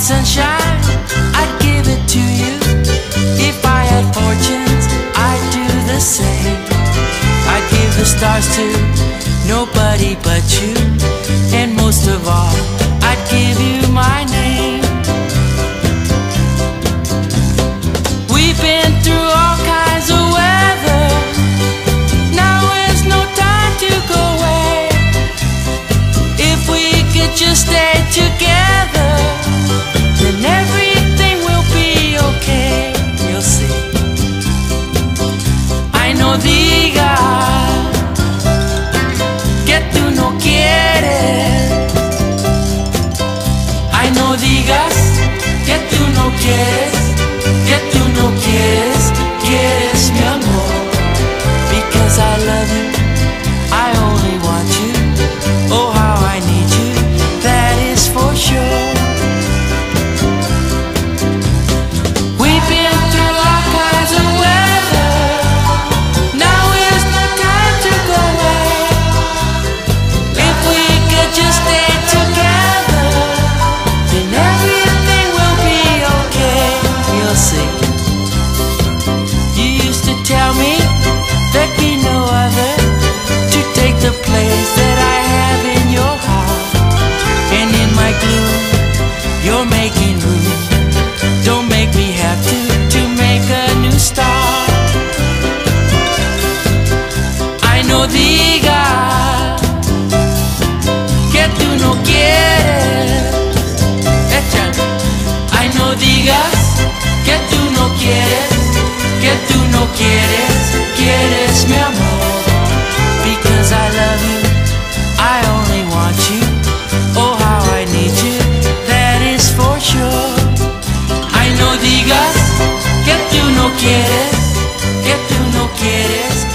sunshine, I'd give it to you. If I had fortunes, I'd do the same. I'd give the stars to nobody but you. no digas que tú no quieres. Ay, no digas que tú no quieres. me there be no other to take the place that I have in your heart. And in my gloom, you're making room. Don't make me have to to make a new start. I know diga que tú no quieres. Echá, I no digas que tú no quieres, quieres mi amor. Because I love you, I only want you. Oh, how I need you, that is for sure. Ay, no digas que tú no quieres, que tú no quieres.